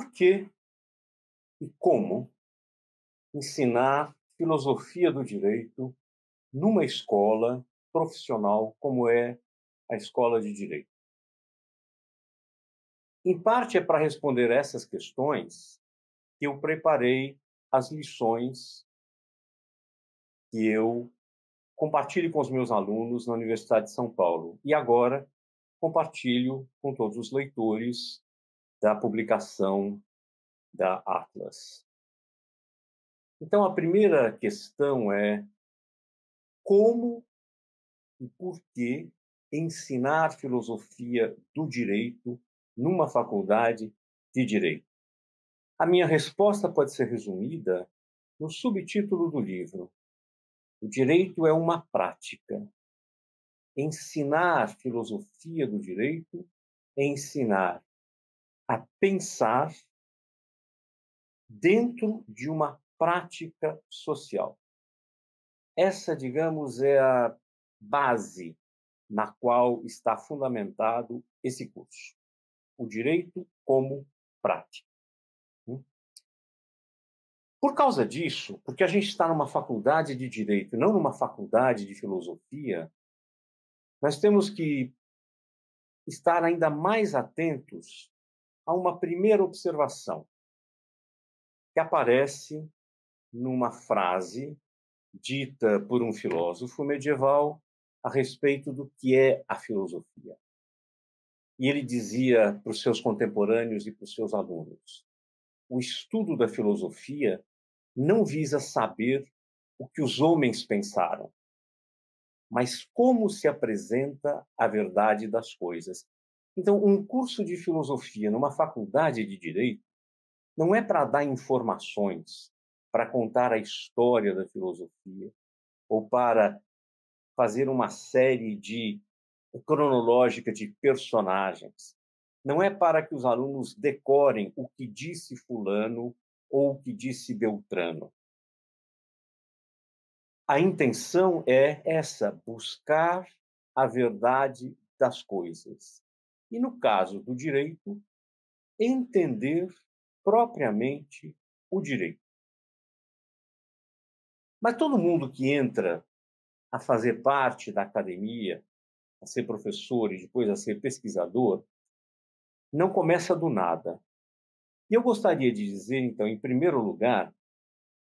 por que e como ensinar filosofia do direito numa escola profissional como é a escola de direito? Em parte é para responder essas questões que eu preparei as lições que eu compartilho com os meus alunos na Universidade de São Paulo. E agora compartilho com todos os leitores da publicação da Atlas. Então, a primeira questão é como e por que ensinar filosofia do direito numa faculdade de direito? A minha resposta pode ser resumida no subtítulo do livro: O direito é uma prática. Ensinar filosofia do direito é ensinar a pensar dentro de uma prática social. Essa, digamos, é a base na qual está fundamentado esse curso. O direito como prática. Por causa disso, porque a gente está numa faculdade de direito, não numa faculdade de filosofia, nós temos que estar ainda mais atentos a uma primeira observação que aparece numa frase dita por um filósofo medieval a respeito do que é a filosofia. E ele dizia para os seus contemporâneos e para os seus alunos: o estudo da filosofia não visa saber o que os homens pensaram, mas como se apresenta a verdade das coisas. Então, um curso de filosofia numa faculdade de direito não é para dar informações, para contar a história da filosofia, ou para fazer uma série de cronológica de personagens. Não é para que os alunos decorem o que disse fulano ou o que disse Beltrano. A intenção é essa, buscar a verdade das coisas. E no caso do direito, entender propriamente o direito. Mas todo mundo que entra a fazer parte da academia, a ser professor e depois a ser pesquisador, não começa do nada. E eu gostaria de dizer, então, em primeiro lugar,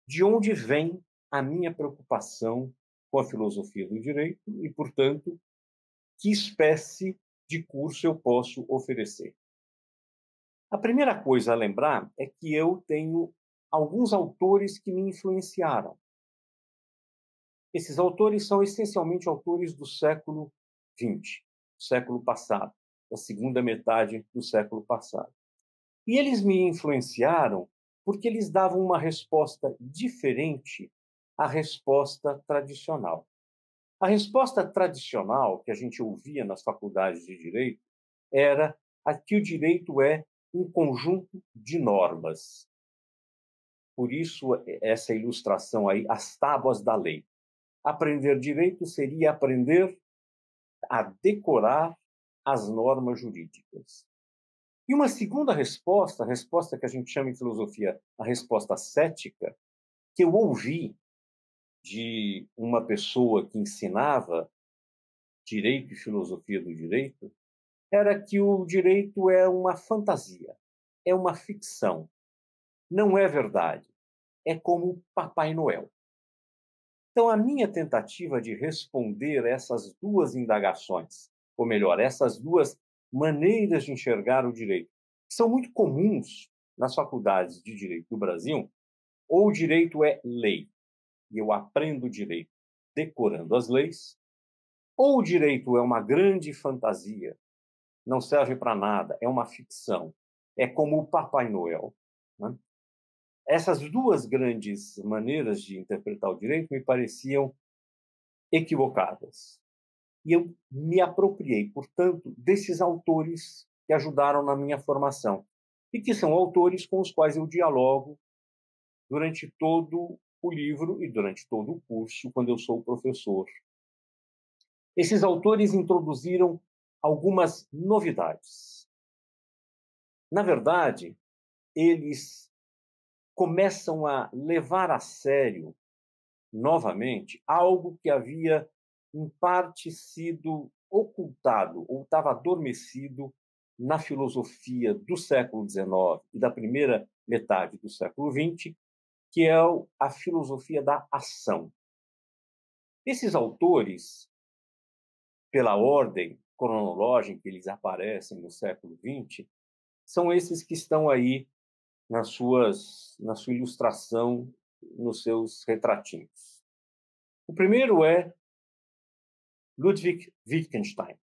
de onde vem a minha preocupação com a filosofia do direito e, portanto, que espécie de curso eu posso oferecer. A primeira coisa a lembrar é que eu tenho alguns autores que me influenciaram. Esses autores são essencialmente autores do século XX, século passado, da segunda metade do século passado. E eles me influenciaram porque eles davam uma resposta diferente à resposta tradicional. A resposta tradicional que a gente ouvia nas faculdades de direito era que o direito é um conjunto de normas. Por isso, essa ilustração aí, as tábuas da lei. Aprender direito seria aprender a decorar as normas jurídicas. E uma segunda resposta, a resposta que a gente chama em filosofia a resposta cética, que eu ouvi de uma pessoa que ensinava direito e filosofia do direito, era que o direito é uma fantasia, é uma ficção, não é verdade, é como Papai Noel. Então, a minha tentativa de responder essas duas indagações, ou melhor, essas duas maneiras de enxergar o direito, que são muito comuns nas faculdades de direito do Brasil, ou o direito é lei, e eu aprendo direito decorando as leis, ou o direito é uma grande fantasia, não serve para nada, é uma ficção, é como o Papai Noel. Né? Essas duas grandes maneiras de interpretar o direito me pareciam equivocadas. E eu me apropriei, portanto, desses autores que ajudaram na minha formação e que são autores com os quais eu dialogo durante todo o livro e durante todo o curso, quando eu sou professor. Esses autores introduziram algumas novidades. Na verdade, eles começam a levar a sério novamente algo que havia em parte sido ocultado ou estava adormecido na filosofia do século XIX e da primeira metade do século XX, que é a filosofia da ação. Esses autores, pela ordem cronológica que eles aparecem no século XX, são esses que estão aí nas suas, na sua ilustração, nos seus retratinhos. O primeiro é Ludwig Wittgenstein.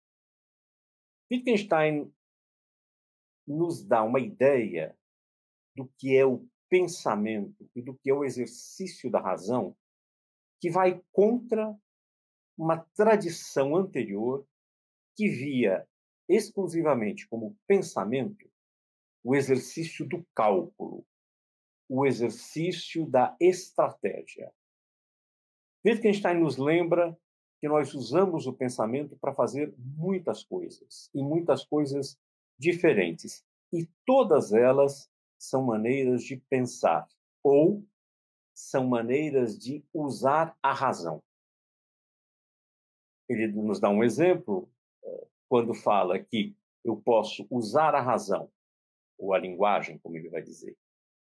Wittgenstein nos dá uma ideia do que é o pensamento e do que é o exercício da razão que vai contra uma tradição anterior que via exclusivamente como pensamento o exercício do cálculo, o exercício da estratégia. Wittgenstein nos lembra que nós usamos o pensamento para fazer muitas coisas, e muitas coisas diferentes. E todas elas são maneiras de pensar, ou são maneiras de usar a razão. Ele nos dá um exemplo eh, quando fala que eu posso usar a razão, ou a linguagem, como ele vai dizer,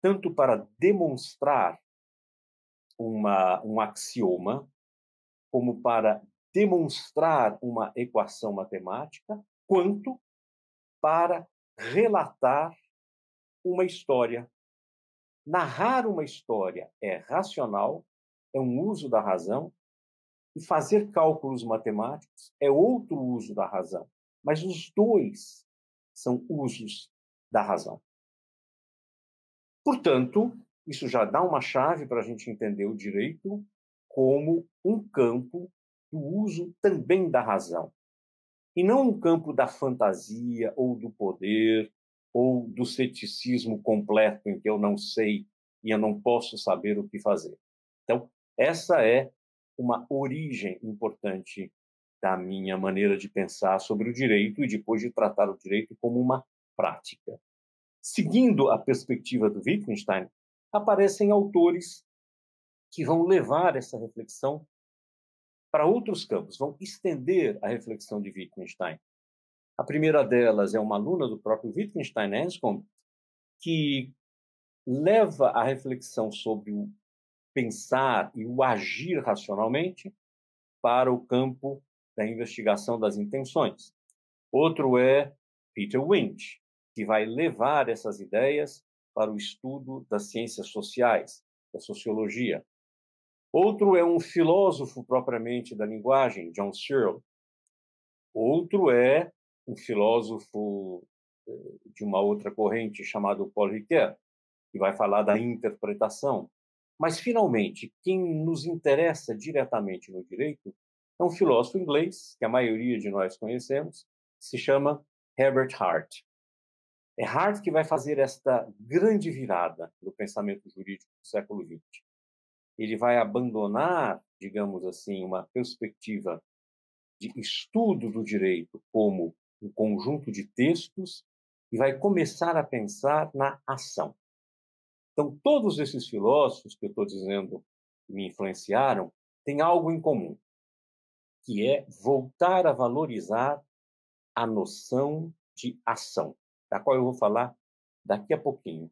tanto para demonstrar uma, um axioma, como para demonstrar uma equação matemática, quanto para relatar uma história. Narrar uma história é racional, é um uso da razão, e fazer cálculos matemáticos é outro uso da razão. Mas os dois são usos da razão. Portanto, isso já dá uma chave para a gente entender o direito como um campo do uso também da razão. E não um campo da fantasia ou do poder ou do ceticismo completo em que eu não sei e eu não posso saber o que fazer. Então, essa é uma origem importante da minha maneira de pensar sobre o direito e depois de tratar o direito como uma prática. Seguindo a perspectiva do Wittgenstein, aparecem autores que vão levar essa reflexão para outros campos, vão estender a reflexão de Wittgenstein. A primeira delas é uma aluna do próprio Wittgenstein, Enscombe, que leva a reflexão sobre o pensar e o agir racionalmente para o campo da investigação das intenções. Outro é Peter Winch, que vai levar essas ideias para o estudo das ciências sociais, da sociologia. Outro é um filósofo propriamente da linguagem, John Searle. Outro é um filósofo eh, de uma outra corrente chamado Paul Ricoeur, que vai falar da interpretação. Mas, finalmente, quem nos interessa diretamente no direito é um filósofo inglês, que a maioria de nós conhecemos, se chama Herbert Hart. É Hart que vai fazer esta grande virada no pensamento jurídico do século XX. Ele vai abandonar, digamos assim, uma perspectiva de estudo do direito como um conjunto de textos e vai começar a pensar na ação. Então, todos esses filósofos que eu estou dizendo que me influenciaram têm algo em comum, que é voltar a valorizar a noção de ação, da qual eu vou falar daqui a pouquinho.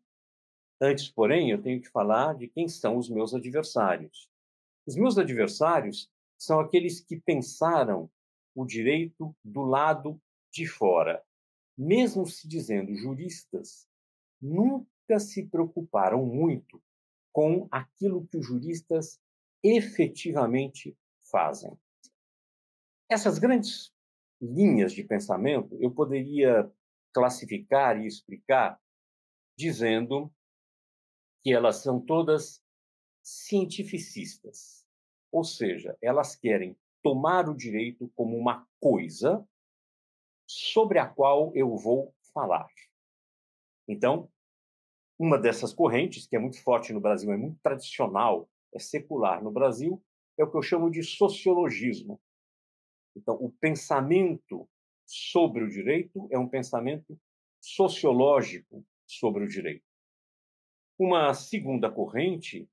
Antes, porém, eu tenho que falar de quem são os meus adversários. Os meus adversários são aqueles que pensaram o direito do lado de fora. Mesmo se dizendo juristas, nunca se preocuparam muito com aquilo que os juristas efetivamente fazem. Essas grandes linhas de pensamento eu poderia classificar e explicar dizendo que elas são todas cientificistas, ou seja, elas querem tomar o direito como uma coisa sobre a qual eu vou falar. Então, uma dessas correntes, que é muito forte no Brasil, é muito tradicional, é secular no Brasil, é o que eu chamo de sociologismo. Então, o pensamento sobre o direito é um pensamento sociológico sobre o direito. Uma segunda corrente,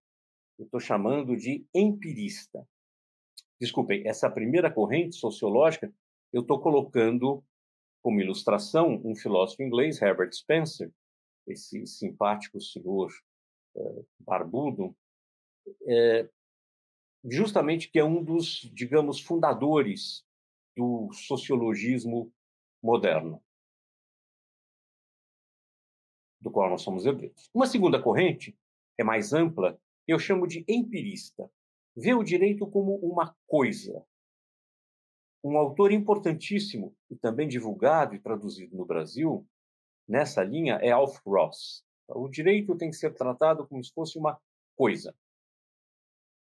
eu estou chamando de empirista. Desculpem, essa primeira corrente sociológica, eu estou colocando como ilustração um filósofo inglês, Herbert Spencer, esse simpático senhor uh, barbudo, é, justamente que é um dos, digamos, fundadores do sociologismo moderno, do qual nós somos herdeiros. Uma segunda corrente, é mais ampla, eu chamo de empirista. Vê o direito como uma coisa. Um autor importantíssimo e também divulgado e traduzido no Brasil nessa linha é Alf Ross. O direito tem que ser tratado como se fosse uma coisa.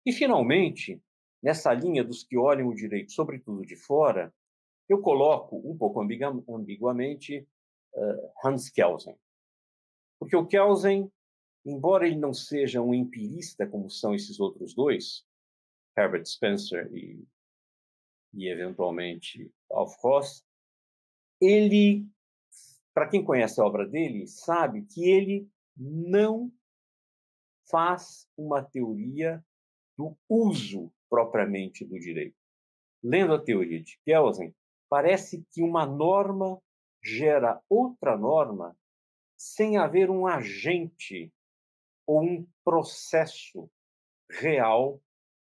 E, finalmente, nessa linha dos que olham o direito, sobretudo de fora, eu coloco, um pouco ambiguamente, uh, Hans Kelsen. Porque o Kelsen, embora ele não seja um empirista como são esses outros dois, Herbert Spencer e, e eventualmente Alf Ross, ele, para quem conhece a obra dele, sabe que ele não faz uma teoria do uso propriamente do direito. Lendo a teoria de Kelsen, parece que uma norma gera outra norma sem haver um agente ou um processo real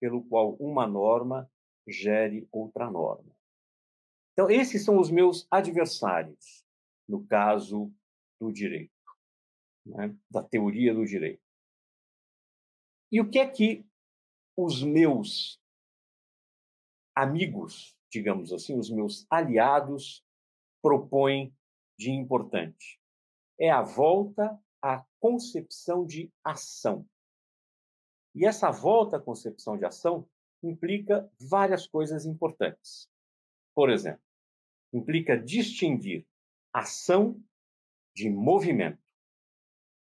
pelo qual uma norma gere outra norma. Então, esses são os meus adversários no caso do direito, né? da teoria do direito. E o que é que os meus amigos, digamos assim, os meus aliados propõem de importante? É a volta à concepção de ação. E essa volta à concepção de ação implica várias coisas importantes. Por exemplo, implica distinguir ação de movimento.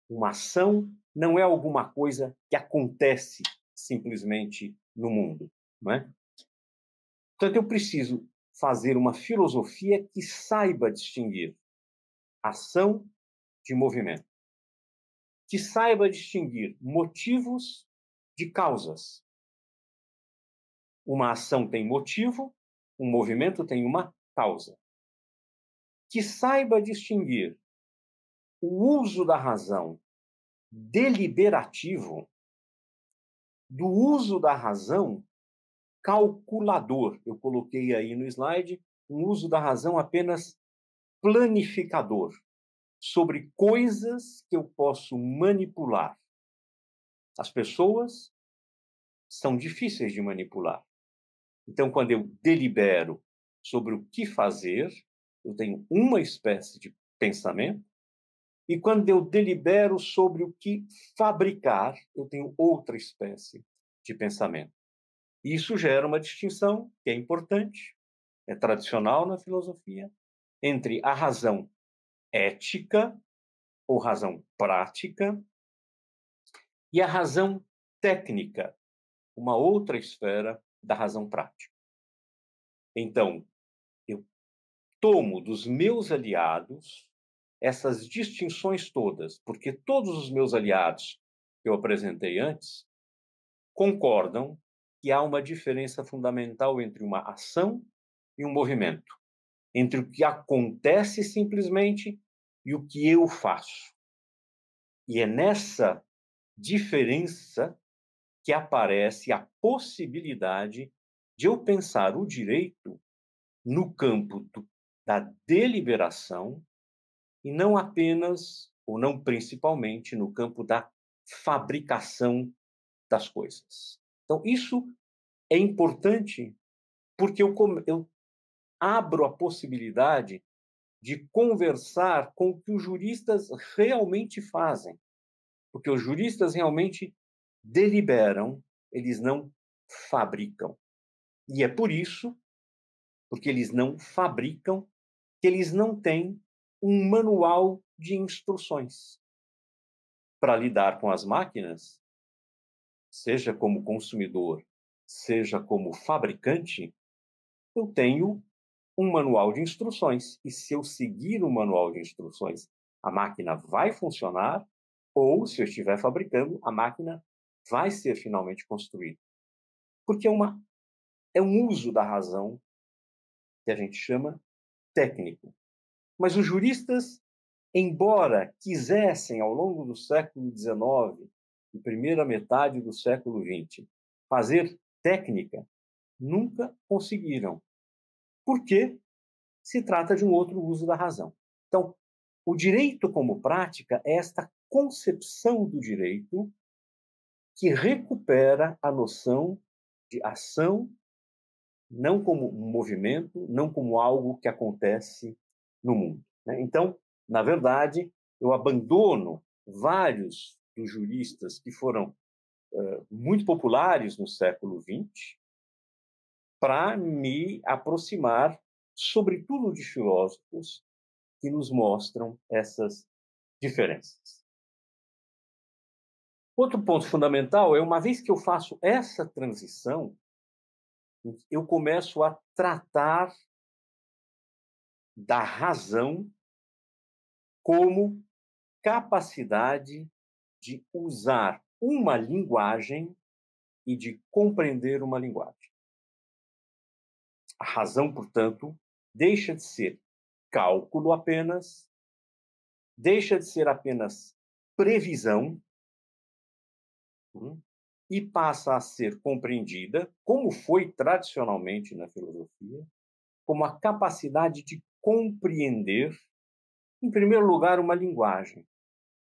Uma ação não é alguma coisa que acontece simplesmente no mundo. Não é? Portanto, eu preciso fazer uma filosofia que saiba distinguir ação de movimento, que saiba distinguir motivos de causas. Uma ação tem motivo, um movimento tem uma causa. Que saiba distinguir o uso da razão deliberativo do uso da razão calculador. Eu coloquei aí no slide um uso da razão apenas planificador sobre coisas que eu posso manipular. As pessoas são difíceis de manipular. Então, quando eu delibero sobre o que fazer, eu tenho uma espécie de pensamento, e quando eu delibero sobre o que fabricar, eu tenho outra espécie de pensamento. Isso gera uma distinção que é importante, é tradicional na filosofia, entre a razão ética ou razão prática e a razão técnica, uma outra esfera da razão prática. Então, eu tomo dos meus aliados essas distinções todas, porque todos os meus aliados que eu apresentei antes concordam que há uma diferença fundamental entre uma ação e um movimento, entre o que acontece simplesmente e o que eu faço. E é nessa diferença que aparece a possibilidade de eu pensar o direito no campo do, da deliberação e não apenas, ou não principalmente, no campo da fabricação das coisas. Então, isso é importante porque eu, eu abro a possibilidade de conversar com o que os juristas realmente fazem. Porque os juristas realmente deliberam, eles não fabricam. E é por isso, porque eles não fabricam, que eles não têm um manual de instruções para lidar com as máquinas, seja como consumidor, seja como fabricante, eu tenho um manual de instruções. E se eu seguir o manual de instruções, a máquina vai funcionar Ou, se eu estiver fabricando, a máquina vai ser finalmente construída. Porque é, uma, é um uso da razão que a gente chama técnico. Mas os juristas, embora quisessem, ao longo do século XIX e primeira metade do século XX, fazer técnica, nunca conseguiram. Porque se trata de um outro uso da razão. Então, o direito como prática é esta concepção do direito que recupera a noção de ação não como um movimento, não como algo que acontece no mundo. Né? Então, na verdade, eu abandono vários dos juristas que foram uh, muito populares no século XX para me aproximar, sobretudo, de filósofos que nos mostram essas diferenças. Outro ponto fundamental é, uma vez que eu faço essa transição, eu começo a tratar da razão como capacidade de usar uma linguagem e de compreender uma linguagem. A razão, portanto, deixa de ser cálculo apenas, deixa de ser apenas previsão e passa a ser compreendida, como foi tradicionalmente na filosofia, como a capacidade de compreender, em primeiro lugar, uma linguagem.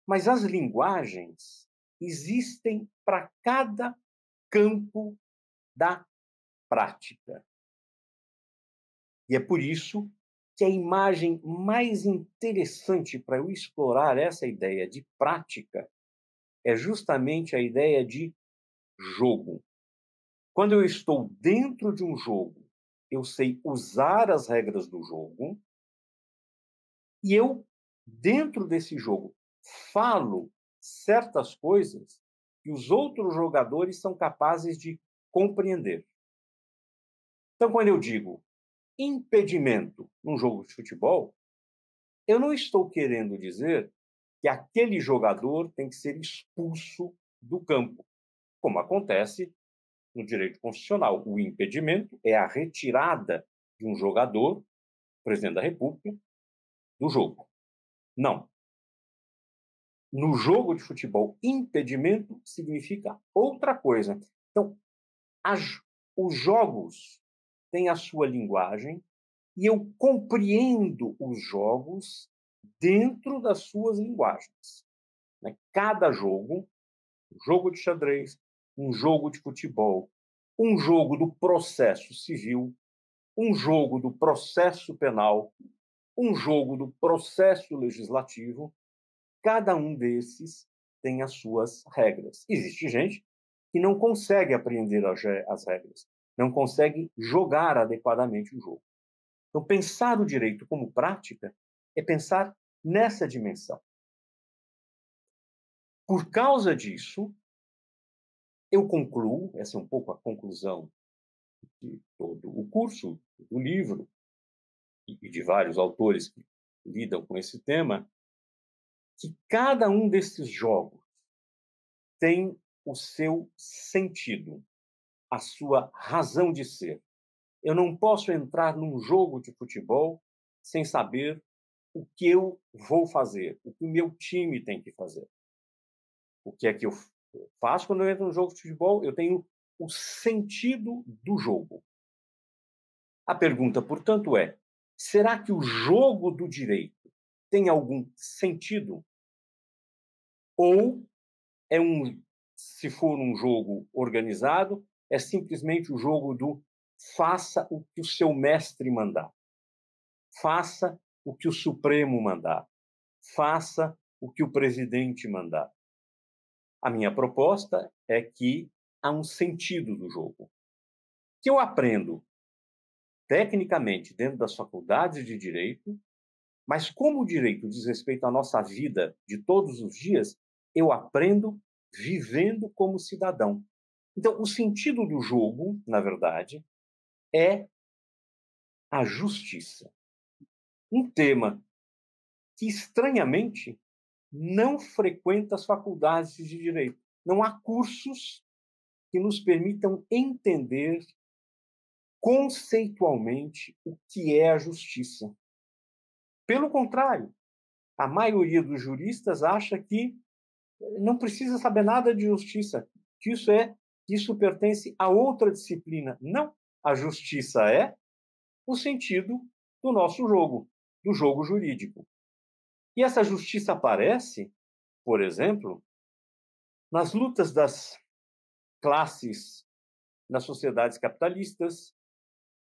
Mas as linguagens existem para cada campo da prática. E é por isso que a imagem mais interessante para eu explorar essa ideia de prática é justamente a ideia de jogo. Quando eu estou dentro de um jogo, eu sei usar as regras do jogo e eu, dentro desse jogo, falo certas coisas que os outros jogadores são capazes de compreender. Então, quando eu digo impedimento num jogo de futebol, eu não estou querendo dizer que aquele jogador tem que ser expulso do campo como acontece no direito constitucional. O impedimento é a retirada de um jogador, presidente da República, do jogo. Não. No jogo de futebol, impedimento significa outra coisa. Então, as, os jogos têm a sua linguagem e eu compreendo os jogos dentro das suas linguagens. Né? Cada jogo, jogo de xadrez, um jogo de futebol, um jogo do processo civil, um jogo do processo penal, um jogo do processo legislativo, cada um desses tem as suas regras. Existe gente que não consegue apreender as regras, não consegue jogar adequadamente o jogo. Então, pensar o direito como prática é pensar nessa dimensão. Por causa disso, eu concluo, essa é um pouco a conclusão de todo o curso, do livro, e de vários autores que lidam com esse tema, que cada um desses jogos tem o seu sentido, a sua razão de ser. Eu não posso entrar num jogo de futebol sem saber o que eu vou fazer, o que o meu time tem que fazer. O que é que eu faço quando eu entro no jogo de futebol, eu tenho o sentido do jogo. A pergunta, portanto, é: será que o jogo do direito tem algum sentido? Ou é um, se for um jogo organizado, é simplesmente o jogo do faça o que o seu mestre mandar. Faça o que o Supremo mandar. Faça o que o presidente mandar. A minha proposta é que há um sentido do jogo. Que eu aprendo tecnicamente dentro das faculdades de direito, mas como o direito diz respeito à nossa vida de todos os dias, eu aprendo vivendo como cidadão. Então, o sentido do jogo, na verdade, é a justiça. Um tema que, estranhamente, não frequenta as faculdades de direito. Não há cursos que nos permitam entender conceitualmente o que é a justiça. Pelo contrário, a maioria dos juristas acha que não precisa saber nada de justiça, que isso é que isso pertence a outra disciplina. Não, a justiça é o sentido do nosso jogo, do jogo jurídico. E essa justiça aparece, por exemplo, nas lutas das classes nas sociedades capitalistas,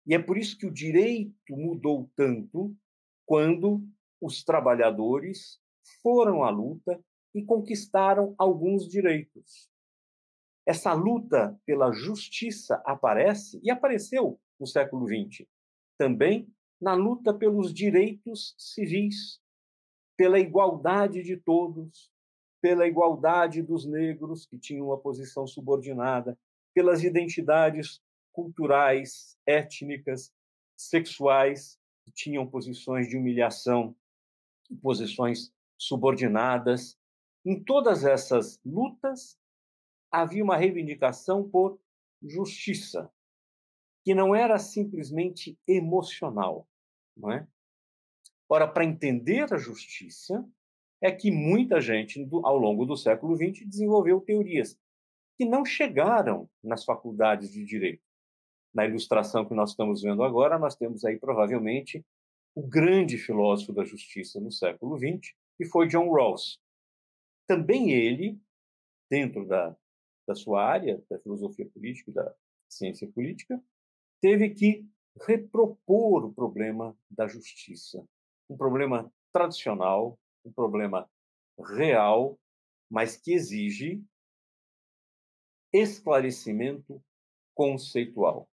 e é por isso que o direito mudou tanto quando os trabalhadores foram à luta e conquistaram alguns direitos. Essa luta pela justiça aparece e apareceu no século XX também na luta pelos direitos civis, pela igualdade de todos, pela igualdade dos negros que tinham uma posição subordinada, pelas identidades culturais, étnicas, sexuais que tinham posições de humilhação, posições subordinadas. Em todas essas lutas havia uma reivindicação por justiça, que não era simplesmente emocional, não é? Ora, para entender a justiça, é que muita gente, ao longo do século XX, desenvolveu teorias que não chegaram nas faculdades de direito. Na ilustração que nós estamos vendo agora, nós temos aí provavelmente o grande filósofo da justiça no século XX, que foi John Rawls. Também ele, dentro da, da sua área, da filosofia política e da ciência política, teve que repropor o problema da justiça. Um problema tradicional, um problema real, mas que exige esclarecimento conceitual.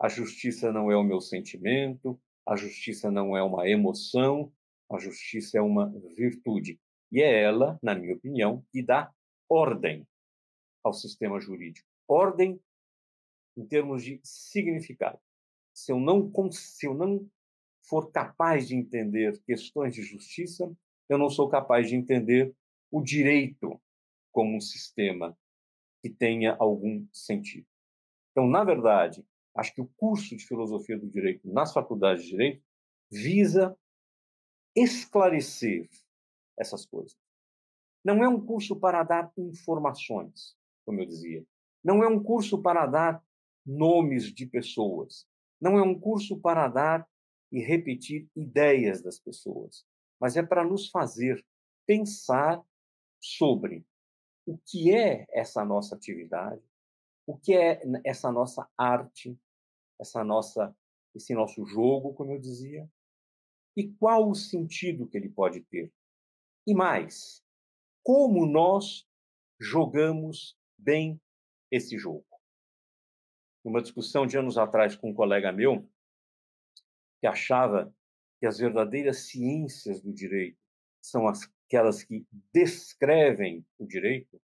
A justiça não é o meu sentimento, a justiça não é uma emoção, a justiça é uma virtude. E é ela, na minha opinião, que dá ordem ao sistema jurídico. Ordem em termos de significado. Se eu não, se eu não for capaz de entender questões de justiça, eu não sou capaz de entender o direito como um sistema que tenha algum sentido. Então, na verdade, acho que o curso de filosofia do direito nas faculdades de direito visa esclarecer essas coisas. Não é um curso para dar informações, como eu dizia. Não é um curso para dar nomes de pessoas. Não é um curso para dar e repetir ideias das pessoas, mas é para nos fazer pensar sobre o que é essa nossa atividade, o que é essa nossa arte, essa nossa esse nosso jogo, como eu dizia, e qual o sentido que ele pode ter. E mais, como nós jogamos bem esse jogo numa discussão de anos atrás com um colega meu, que achava que as verdadeiras ciências do direito são aquelas que descrevem o direito,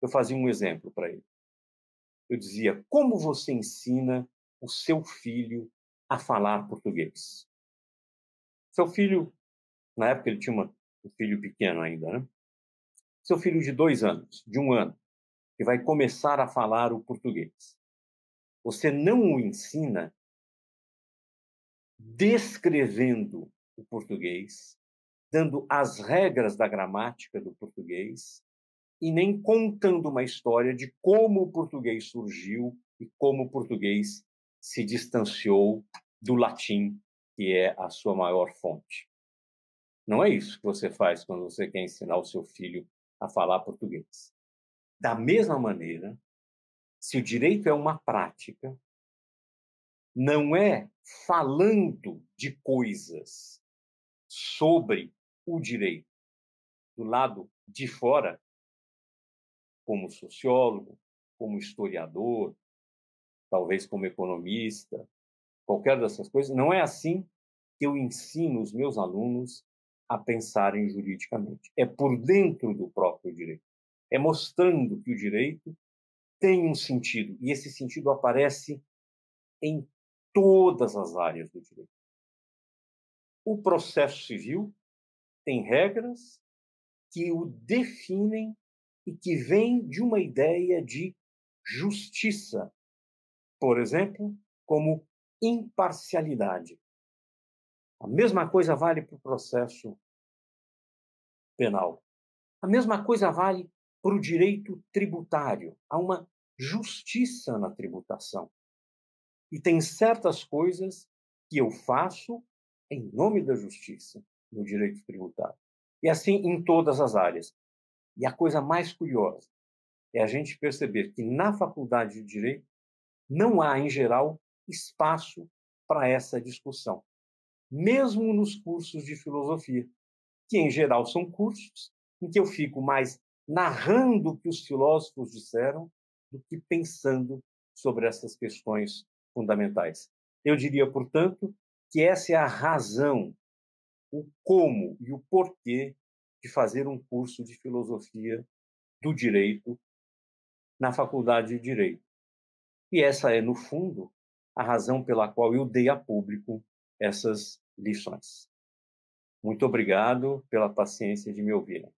eu fazia um exemplo para ele. Eu dizia: como você ensina o seu filho a falar português? Seu filho, na época ele tinha uma, um filho pequeno ainda, né? Seu filho de dois anos, de um ano, que vai começar a falar o português. Você não o ensina descrevendo o português, dando as regras da gramática do português e nem contando uma história de como o português surgiu e como o português se distanciou do latim, que é a sua maior fonte. Não é isso que você faz quando você quer ensinar o seu filho a falar português. Da mesma maneira, se o direito é uma prática, não é falando de coisas sobre o direito do lado de fora, como sociólogo, como historiador, talvez como economista, qualquer dessas coisas, não é assim que eu ensino os meus alunos a pensarem juridicamente. É por dentro do próprio direito. É mostrando que o direito tem um sentido, e esse sentido aparece em todas as áreas do direito. O processo civil tem regras que o definem e que vêm de uma ideia de justiça, por exemplo, como imparcialidade. A mesma coisa vale para o processo penal. A mesma coisa vale para o direito tributário. Há uma justiça na tributação. E tem certas coisas que eu faço em nome da justiça no direito tributário. E assim em todas as áreas. E a coisa mais curiosa é a gente perceber que na faculdade de direito não há, em geral, espaço para essa discussão, mesmo nos cursos de filosofia, que em geral são cursos em que eu fico mais narrando o que os filósofos disseram do que pensando sobre essas questões fundamentais. Eu diria, portanto, que essa é a razão, o como e o porquê de fazer um curso de filosofia do direito na faculdade de direito. E essa é, no fundo, a razão pela qual eu dei a público essas lições. Muito obrigado pela paciência de me ouvirem.